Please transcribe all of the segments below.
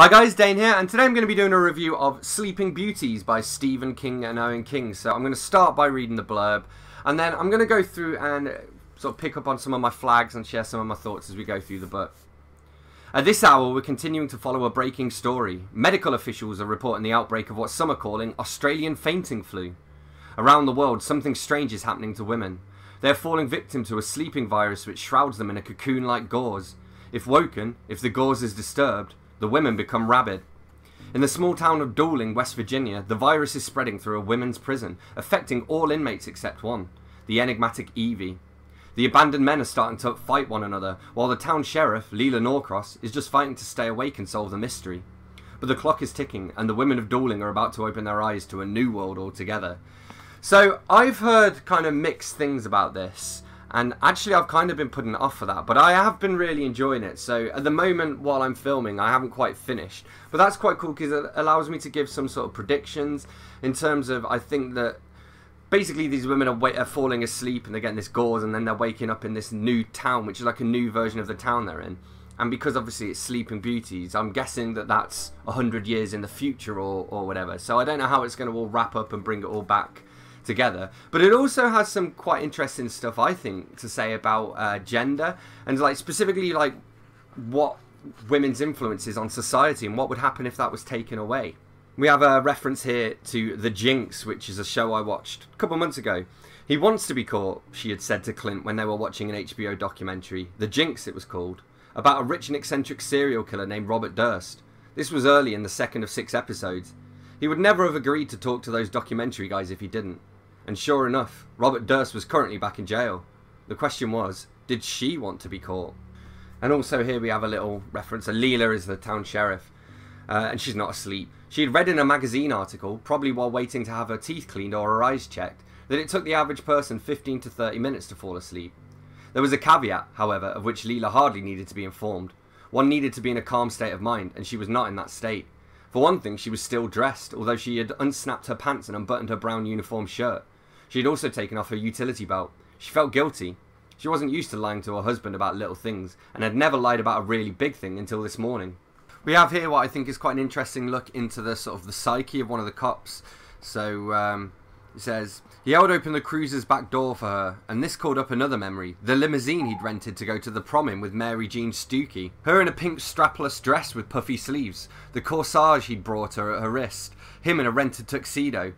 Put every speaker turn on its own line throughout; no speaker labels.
Hi guys, Dane here, and today I'm going to be doing a review of Sleeping Beauties by Stephen King and Owen King. So I'm going to start by reading the blurb, and then I'm going to go through and sort of pick up on some of my flags and share some of my thoughts as we go through the book. At this hour, we're continuing to follow a breaking story. Medical officials are reporting the outbreak of what some are calling Australian fainting flu. Around the world, something strange is happening to women. They're falling victim to a sleeping virus which shrouds them in a cocoon-like gauze. If woken, if the gauze is disturbed, the women become rabid. In the small town of Dooling, West Virginia, the virus is spreading through a women's prison, affecting all inmates except one, the enigmatic Evie. The abandoned men are starting to fight one another, while the town sheriff, Lila Norcross, is just fighting to stay awake and solve the mystery. But the clock is ticking, and the women of Dooling are about to open their eyes to a new world altogether. So, I've heard kind of mixed things about this. And actually, I've kind of been putting it off for that, but I have been really enjoying it. So at the moment, while I'm filming, I haven't quite finished. But that's quite cool because it allows me to give some sort of predictions in terms of I think that basically these women are, are falling asleep and they're getting this gauze, and then they're waking up in this new town, which is like a new version of the town they're in. And because obviously it's Sleeping Beauties, I'm guessing that that's 100 years in the future or, or whatever. So I don't know how it's going to all wrap up and bring it all back together. But it also has some quite interesting stuff, I think, to say about uh, gender and like specifically like what women's influences on society and what would happen if that was taken away. We have a reference here to The Jinx, which is a show I watched a couple months ago. He wants to be caught, she had said to Clint when they were watching an HBO documentary, The Jinx it was called, about a rich and eccentric serial killer named Robert Durst. This was early in the second of six episodes. He would never have agreed to talk to those documentary guys if he didn't. And sure enough, Robert Durst was currently back in jail. The question was, did she want to be caught? And also here we have a little reference. A Lila is the town sheriff. Uh, and she's not asleep. She had read in a magazine article, probably while waiting to have her teeth cleaned or her eyes checked, that it took the average person 15 to 30 minutes to fall asleep. There was a caveat, however, of which Lila hardly needed to be informed. One needed to be in a calm state of mind, and she was not in that state. For one thing, she was still dressed, although she had unsnapped her pants and unbuttoned her brown uniform shirt. She had also taken off her utility belt. She felt guilty. She wasn't used to lying to her husband about little things, and had never lied about a really big thing until this morning. We have here what I think is quite an interesting look into the sort of the psyche of one of the cops. So um, it says he held open the cruiser's back door for her, and this called up another memory: the limousine he'd rented to go to the prom in with Mary Jean Stukey. Her in a pink strapless dress with puffy sleeves, the corsage he'd brought her at her wrist, him in a rented tuxedo.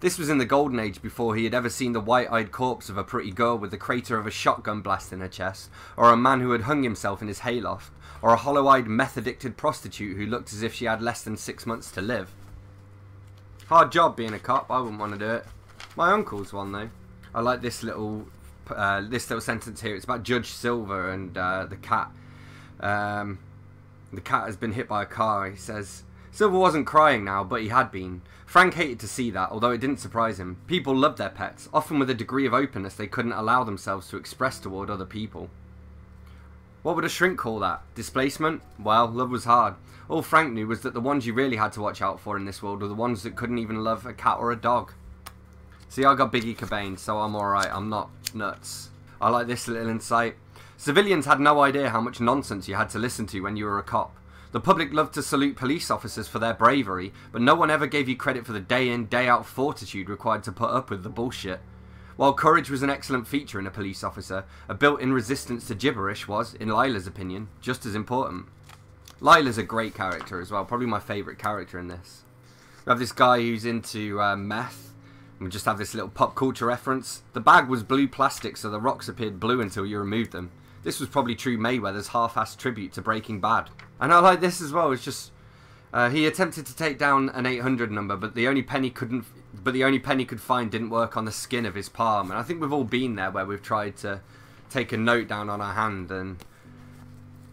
This was in the golden age before he had ever seen the white-eyed corpse of a pretty girl with the crater of a shotgun blast in her chest, or a man who had hung himself in his hayloft, or a hollow-eyed meth-addicted prostitute who looked as if she had less than six months to live. Hard job being a cop, I wouldn't want to do it. My uncle's one though. I like this little uh, this little sentence here. It's about Judge Silver and uh, the cat. Um, the cat has been hit by a car. He says, Silver wasn't crying now, but he had been. Frank hated to see that, although it didn't surprise him. People loved their pets, often with a degree of openness they couldn't allow themselves to express toward other people. What would a shrink call that? Displacement? Well, love was hard. All Frank knew was that the ones you really had to watch out for in this world were the ones that couldn't even love a cat or a dog. See, I got Biggie Cobain, so I'm alright. I'm not nuts. I like this little insight. Civilians had no idea how much nonsense you had to listen to when you were a cop. The public loved to salute police officers for their bravery, but no one ever gave you credit for the day in, day out fortitude required to put up with the bullshit. While courage was an excellent feature in a police officer, a built-in resistance to gibberish was, in Lila's opinion, just as important. Lila's a great character as well, probably my favourite character in this. We have this guy who's into uh, meth, we just have this little pop culture reference. The bag was blue plastic, so the rocks appeared blue until you removed them. This was probably Truman Mayweather's half-assed tribute to Breaking Bad. And I like this as well. It's just uh, he attempted to take down an 800 number, but the only penny couldn't, but the only pen he could find didn't work on the skin of his palm. And I think we've all been there where we've tried to take a note down on our hand and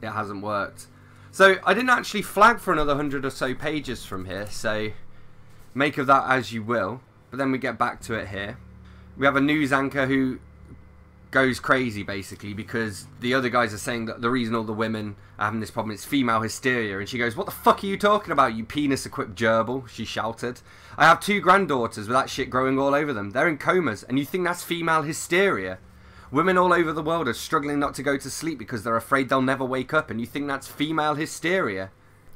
it hasn't worked. So I didn't actually flag for another hundred or so pages from here. So make of that as you will. But then we get back to it here. We have a news anchor who goes crazy basically because the other guys are saying that the reason all the women are having this problem is female hysteria. And she goes what the fuck are you talking about you penis equipped gerbil? She shouted. I have two granddaughters with that shit growing all over them. They're in comas and you think that's female hysteria? Women all over the world are struggling not to go to sleep because they're afraid they'll never wake up and you think that's female hysteria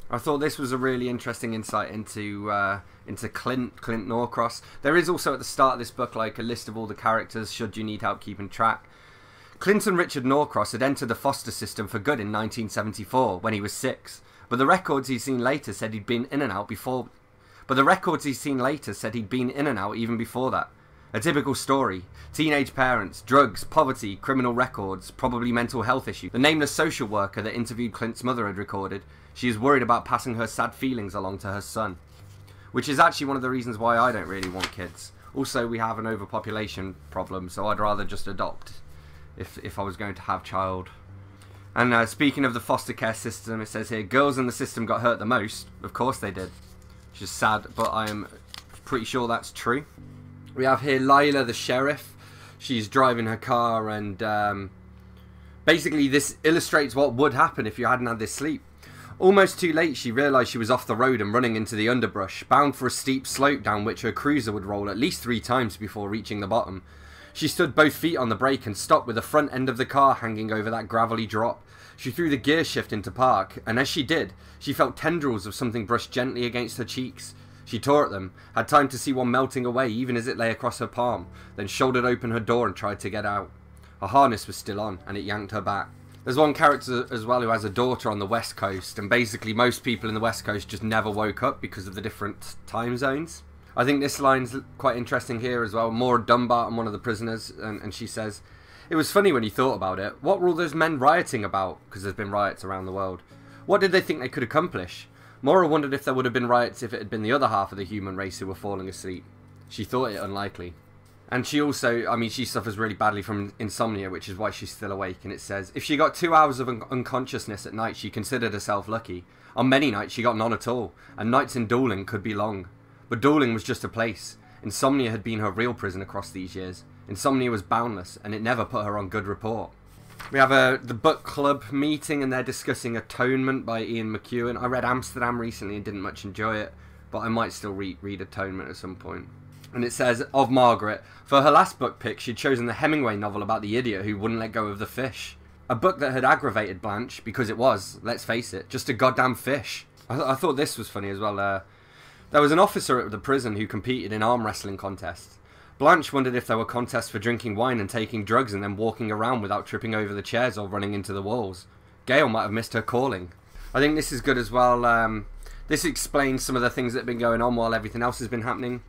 I thought this was a really interesting insight into uh, into Clint Clint Norcross. There is also at the start of this book like a list of all the characters should you need help keeping track. Clinton Richard Norcross had entered the foster system for good in 1974 when he was six, but the records he'd seen later said he'd been in and out before. But the records he'd seen later said he'd been in and out even before that. A typical story. Teenage parents, drugs, poverty, criminal records, probably mental health issue. The nameless social worker that interviewed Clint's mother had recorded she is worried about passing her sad feelings along to her son. Which is actually one of the reasons why I don't really want kids. Also, we have an overpopulation problem, so I'd rather just adopt if, if I was going to have child. And uh, speaking of the foster care system, it says here, girls in the system got hurt the most. Of course they did. Which is sad, but I'm pretty sure that's true. We have here Lila, the sheriff. She's driving her car, and um, basically, this illustrates what would happen if you hadn't had this sleep. Almost too late, she realised she was off the road and running into the underbrush, bound for a steep slope down which her cruiser would roll at least three times before reaching the bottom. She stood both feet on the brake and stopped with the front end of the car hanging over that gravelly drop. She threw the gear shift into park, and as she did, she felt tendrils of something brush gently against her cheeks. She tore at them, had time to see one melting away even as it lay across her palm, then shouldered open her door and tried to get out. Her harness was still on, and it yanked her back. There's one character as well who has a daughter on the west coast, and basically most people in the west coast just never woke up because of the different time zones. I think this line's quite interesting here as well. Maura Dunbar, one of the prisoners, and, and she says, It was funny when you thought about it. What were all those men rioting about? Because there's been riots around the world. What did they think they could accomplish? Maura wondered if there would have been riots if it had been the other half of the human race who were falling asleep. She thought it unlikely. And she also, I mean, she suffers really badly from insomnia, which is why she's still awake. And it says, if she got two hours of un unconsciousness at night, she considered herself lucky. On many nights, she got none at all, and nights in Dooling could be long. But Dooling was just a place. Insomnia had been her real prison across these years. Insomnia was boundless, and it never put her on good report. We have a the book club meeting, and they're discussing Atonement by Ian McEwan. I read Amsterdam recently and didn't much enjoy it, but I might still read, read Atonement at some point. point and it says of Margaret for her last book pick she'd chosen the Hemingway novel about the idiot who wouldn't let go of the fish. A book that had aggravated Blanche because it was, let's face it, just a goddamn fish. I, th I thought this was funny as well. Uh, there was an officer at the prison who competed in arm wrestling contests. Blanche wondered if there were contests for drinking wine and taking drugs and then walking around without tripping over the chairs or running into the walls. Gale might have missed her calling. I think this is good as well. Um, this explains some of the things that have been going on while everything else has been happening.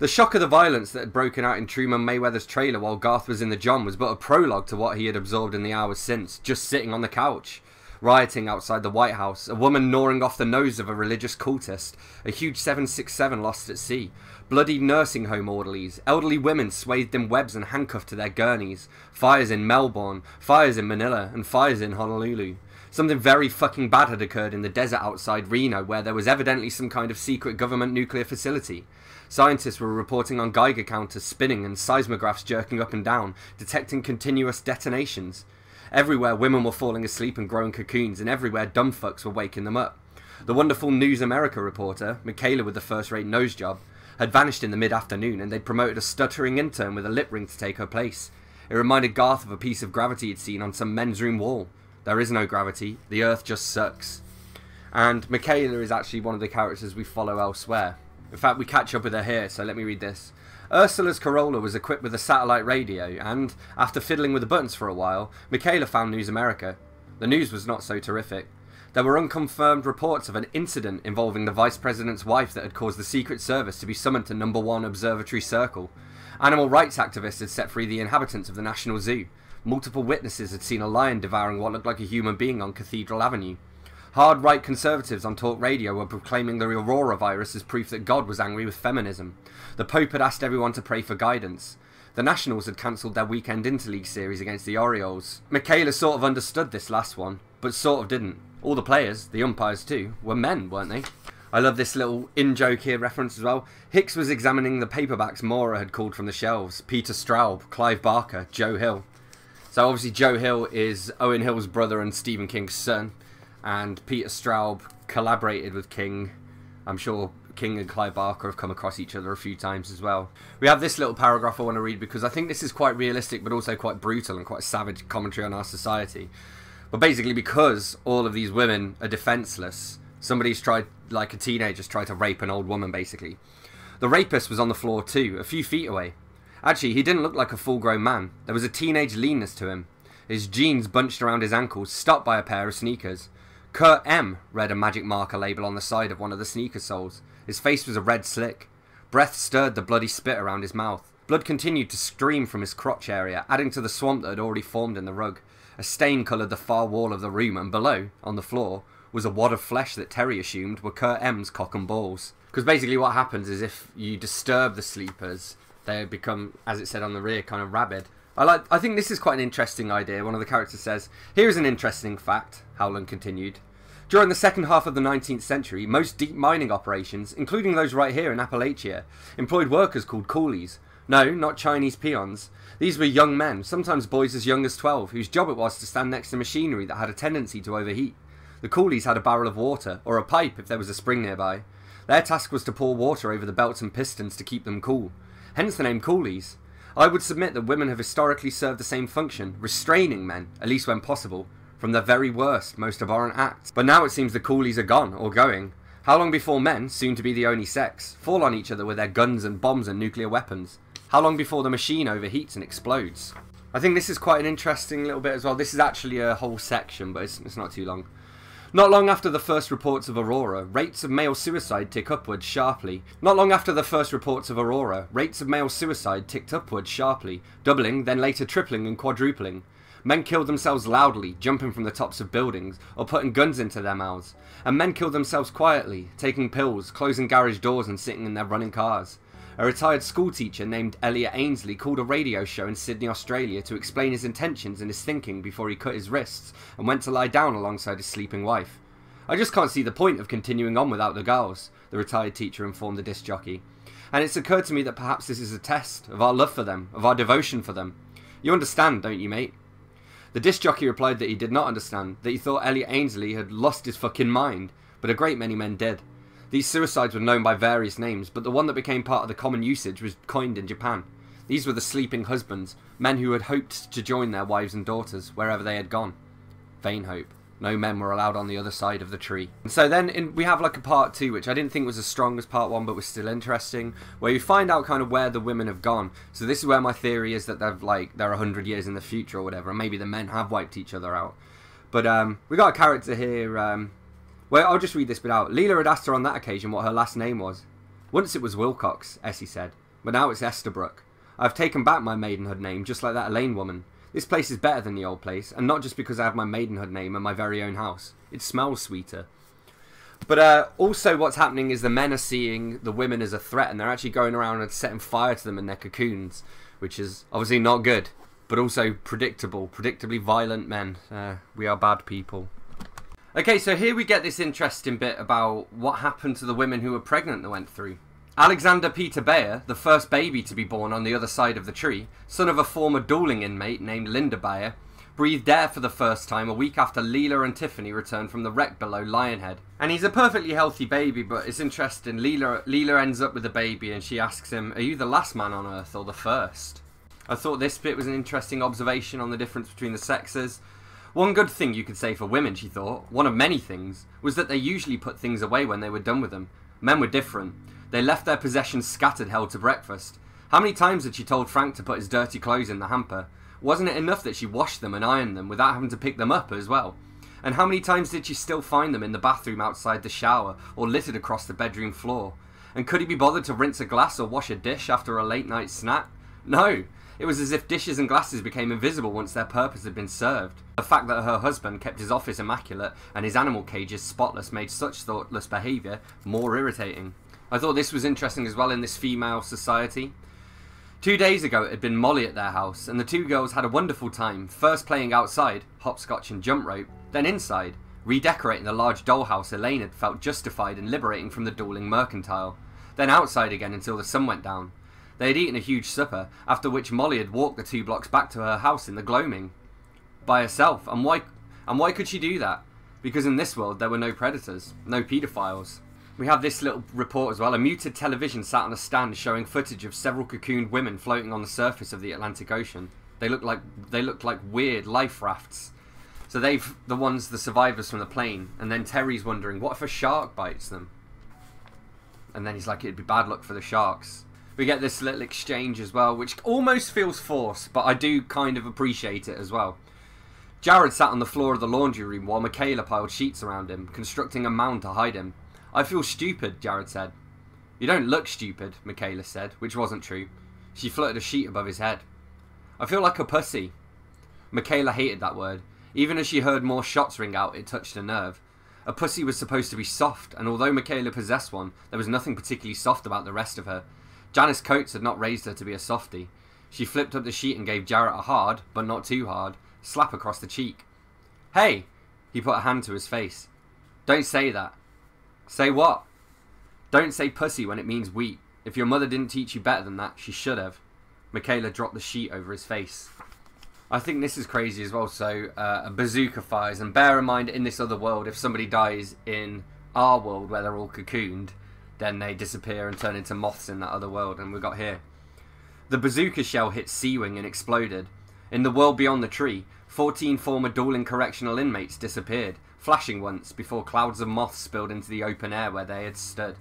The shock of the violence that had broken out in Truman Mayweather's trailer while Garth was in the John was but a prologue to what he had absorbed in the hours since, just sitting on the couch. Rioting outside the White House, a woman gnawing off the nose of a religious cultist, a huge 767 lost at sea, bloody nursing home orderlies, elderly women swathed in webs and handcuffed to their gurneys, fires in Melbourne, fires in Manila, and fires in Honolulu. Something very fucking bad had occurred in the desert outside Reno, where there was evidently some kind of secret government nuclear facility. Scientists were reporting on Geiger counters spinning and seismographs jerking up and down, detecting continuous detonations. Everywhere women were falling asleep and growing cocoons, and everywhere dumb fucks were waking them up. The wonderful News America reporter, Michaela with the first rate nose job, had vanished in the mid afternoon and they'd promoted a stuttering intern with a lip ring to take her place. It reminded Garth of a piece of gravity he'd seen on some men's room wall. There is no gravity, the earth just sucks. And Michaela is actually one of the characters we follow elsewhere. In fact, we catch up with her here, so let me read this. Ursula's Corolla was equipped with a satellite radio, and, after fiddling with the buttons for a while, Michaela found News America. The news was not so terrific. There were unconfirmed reports of an incident involving the Vice President's wife that had caused the Secret Service to be summoned to Number One Observatory Circle. Animal rights activists had set free the inhabitants of the National Zoo. Multiple witnesses had seen a lion devouring what looked like a human being on Cathedral Avenue. Hard right conservatives on talk radio were proclaiming the Aurora virus as proof that God was angry with feminism. The Pope had asked everyone to pray for guidance. The Nationals had cancelled their weekend interleague series against the Orioles. Michaela sort of understood this last one, but sort of didn't. All the players, the umpires too, were men, weren't they? I love this little in-joke here reference as well. Hicks was examining the paperbacks Maura had called from the shelves. Peter Straub, Clive Barker, Joe Hill. So obviously Joe Hill is Owen Hill's brother and Stephen King's son and Peter Straub collaborated with King. I'm sure King and Clive Barker have come across each other a few times as well. We have this little paragraph I want to read because I think this is quite realistic but also quite brutal and quite savage commentary on our society. But basically, because all of these women are defenseless, Somebody's tried, like a teenager's tried to rape an old woman, basically. The rapist was on the floor too, a few feet away. Actually, he didn't look like a full grown man. There was a teenage leanness to him. His jeans bunched around his ankles, stopped by a pair of sneakers. Kurt M read a magic marker label on the side of one of the sneaker soles. His face was a red slick. Breath stirred the bloody spit around his mouth. Blood continued to stream from his crotch area, adding to the swamp that had already formed in the rug. A stain coloured the far wall of the room, and below, on the floor, was a wad of flesh that Terry assumed were Kurt M's cock and balls. Because basically what happens is if you disturb the sleepers, they become, as it said on the rear, kind of rabid. I like. I think this is quite an interesting idea. One of the characters says, "Here is an interesting fact." Howland continued. During the second half of the 19th century, most deep mining operations, including those right here in Appalachia, employed workers called coolies. No, not Chinese peons. These were young men, sometimes boys as young as 12, whose job it was to stand next to machinery that had a tendency to overheat. The coolies had a barrel of water, or a pipe if there was a spring nearby. Their task was to pour water over the belts and pistons to keep them cool. Hence the name coolies. I would submit that women have historically served the same function, restraining men, at least when possible, from the very worst, most abhorrent acts. But now it seems the coolies are gone, or going. How long before men, soon to be the only sex, fall on each other with their guns and bombs and nuclear weapons? How long before the machine overheats and explodes? I think this is quite an interesting little bit as well. This is actually a whole section, but it's, it's not too long. Not long after the first reports of Aurora, rates of male suicide tick upwards sharply. Not long after the first reports of Aurora, rates of male suicide ticked upwards sharply, doubling, then later tripling and quadrupling. Men killed themselves loudly, jumping from the tops of buildings, or putting guns into their mouths. And men killed themselves quietly, taking pills, closing garage doors and sitting in their running cars. A retired schoolteacher named Elliot Ainsley called a radio show in Sydney, Australia to explain his intentions and his thinking before he cut his wrists and went to lie down alongside his sleeping wife. I just can't see the point of continuing on without the girls, the retired teacher informed the disc jockey. And it's occurred to me that perhaps this is a test of our love for them, of our devotion for them. You understand, don't you, mate? The disc jockey replied that he did not understand, that he thought Elliot Ainsley had lost his fucking mind, but a great many men did. These suicides were known by various names, but the one that became part of the common usage was coined in Japan. These were the sleeping husbands, men who had hoped to join their wives and daughters wherever they had gone. Vain hope. No men were allowed on the other side of the tree. And so then in, we have like a part two, which I didn't think was as strong as part one, but was still interesting, where you find out kind of where the women have gone. So this is where my theory is that they're like they're hundred years in the future or whatever, and maybe the men have wiped each other out. But um, we got a character here. Um, well, I'll just read this bit out. Lila had asked her on that occasion what her last name was. Once it was Wilcox, Essie said, but now it's Estabrook. I've taken back my maidenhood name, just like that Elaine woman. This place is better than the old place, and not just because I have my maidenhood name and my very own house. It smells sweeter. But uh, also, what's happening is the men are seeing the women as a threat, and they're actually going around and setting fire to them in their cocoons, which is obviously not good, but also predictable. Predictably violent men. Uh, we are bad people. Okay, so here we get this interesting bit about what happened to the women who were pregnant that went through. Alexander Peter Bayer, the first baby to be born on the other side of the tree, son of a former Dooling inmate named Linda Bayer, breathed air for the first time a week after Lila and Tiffany returned from the wreck below Lionhead. And he's a perfectly healthy baby, but it's interesting. Lila, Lila ends up with the baby and she asks him, Are you the last man on Earth or the first? I thought this bit was an interesting observation on the difference between the sexes. One good thing you could say for women, she thought, one of many things, was that they usually put things away when they were done with them. Men were different. They left their possessions scattered held to breakfast. How many times had she told Frank to put his dirty clothes in the hamper? Wasn't it enough that she washed them and ironed them without having to pick them up as well? And how many times did she still find them in the bathroom outside the shower or littered across the bedroom floor? And could he be bothered to rinse a glass or wash a dish after a late night snack? No, it was as if dishes and glasses became invisible once their purpose had been served. The fact that her husband kept his office immaculate and his animal cages spotless made such thoughtless behaviour more irritating. I thought this was interesting as well in this female society. Two days ago it had been Molly at their house, and the two girls had a wonderful time, first playing outside, hopscotch and jump rope, then inside, redecorating the large dollhouse Elaine had felt justified in liberating from the Dooling mercantile, then outside again until the sun went down. They had eaten a huge supper, after which Molly had walked the two blocks back to her house in the gloaming. By herself. And why and why could she do that? Because in this world there were no predators, no paedophiles. We have this little report as well. A muted television sat on a stand showing footage of several cocooned women floating on the surface of the Atlantic Ocean. They looked like they looked like weird life rafts. So they've the ones the survivors from the plane, and then Terry's wondering what if a shark bites them, and then he's like it'd be bad luck for the sharks. We get this little exchange as well, which almost feels forced, but I do kind of appreciate it as well. Jared sat on the floor of the laundry room while Michaela piled sheets around him, constructing a mound to hide him. I feel stupid, Jared said. You don't look stupid, Michaela said, which wasn't true. She fluttered a sheet above his head. I feel like a pussy. Michaela hated that word. Even as she heard more shots ring out, it touched a nerve. A pussy was supposed to be soft, and although Michaela possessed one, there was nothing particularly soft about the rest of her. Janice Coates had not raised her to be a softie. She flipped up the sheet and gave Jared a hard, but not too hard, slap across the cheek. Hey! He put a hand to his face. Don't say that. Say what? Don't say pussy when it means wheat. If your mother didn't teach you better than that, she should have. Michaela dropped the sheet over his face. I think this is crazy as well. So, uh, a bazooka fires, and bear in mind, in this other world, if somebody dies in our world where they're all cocooned, then they disappear and turn into moths in that other world, and we got here. The bazooka shell hit Seawing and exploded. In the world beyond the tree, 14 former Dooling correctional inmates disappeared, flashing once before clouds of moths spilled into the open air where they had stood.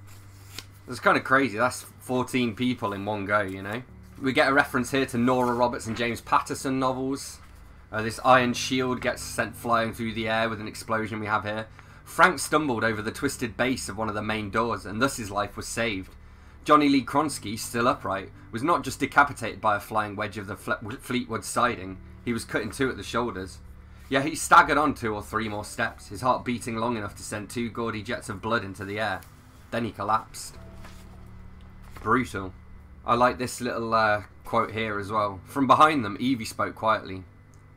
It's kind of crazy. That's 14 people in one go, you know? We get a reference here to Nora Roberts and James Patterson novels. Uh, this iron shield gets sent flying through the air with an explosion we have here. Frank stumbled over the twisted base of one of the main doors, and thus his life was saved. Johnny Lee Kronsky, still upright, was not just decapitated by a flying wedge of the Fleetwood siding, he was cut in two at the shoulders. Yet he staggered on two or three more steps, his heart beating long enough to send two gaudy jets of blood into the air. Then he collapsed. Brutal. I like this little uh, quote here as well. From behind them, Evie spoke quietly.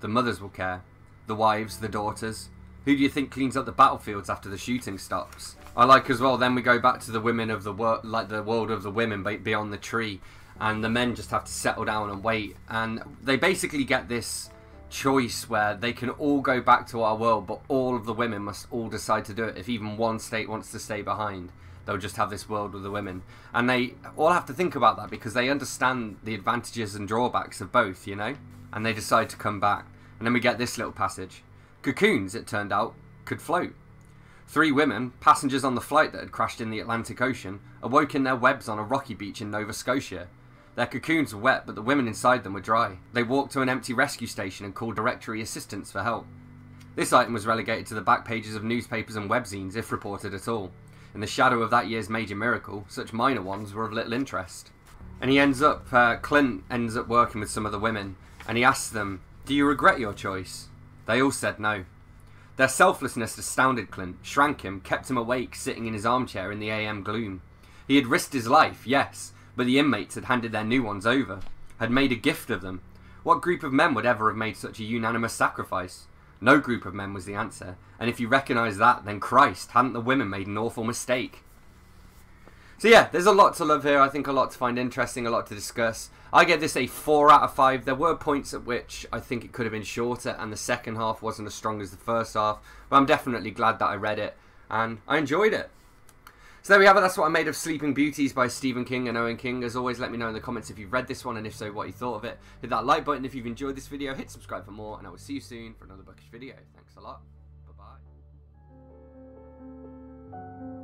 The mothers will care. The wives, the daughters. Who do you think cleans up the battlefields after the shooting stops? I like as well. Then we go back to the women of the world, like the world of the women beyond the tree, and the men just have to settle down and wait. And they basically get this choice where they can all go back to our world, but all of the women must all decide to do it. If even one state wants to stay behind, they'll just have this world with the women. And they all have to think about that because they understand the advantages and drawbacks of both, you know? And they decide to come back. And then we get this little passage. Cocoons, it turned out, could float. Three women, passengers on the flight that had crashed in the Atlantic Ocean, awoke in their webs on a rocky beach in Nova Scotia. Their cocoons were wet, but the women inside them were dry. They walked to an empty rescue station and called directory assistance for help. This item was relegated to the back pages of newspapers and webzines, if reported at all. In the shadow of that year's major miracle, such minor ones were of little interest. And he ends up, uh, Clint ends up working with some of the women, and he asks them, Do you regret your choice? They all said no. Their selflessness astounded Clint, shrank him, kept him awake, sitting in his armchair in the AM gloom. He had risked his life, yes, but the inmates had handed their new ones over, had made a gift of them. What group of men would ever have made such a unanimous sacrifice? No group of men was the answer, and if you recognise that, then Christ, hadn't the women made an awful mistake? So yeah, there's a lot to love here. I think a lot to find interesting, a lot to discuss. I give this a 4 out of 5. There were points at which I think it could have been shorter and the second half wasn't as strong as the first half. But I'm definitely glad that I read it and I enjoyed it. So there we have it. That's what I made of Sleeping Beauties by Stephen King and Owen King. As always, let me know in the comments if you've read this one and if so, what you thought of it. Hit that like button if you've enjoyed this video. Hit subscribe for more and I will see you soon for another bookish video. Thanks a lot. Bye-bye.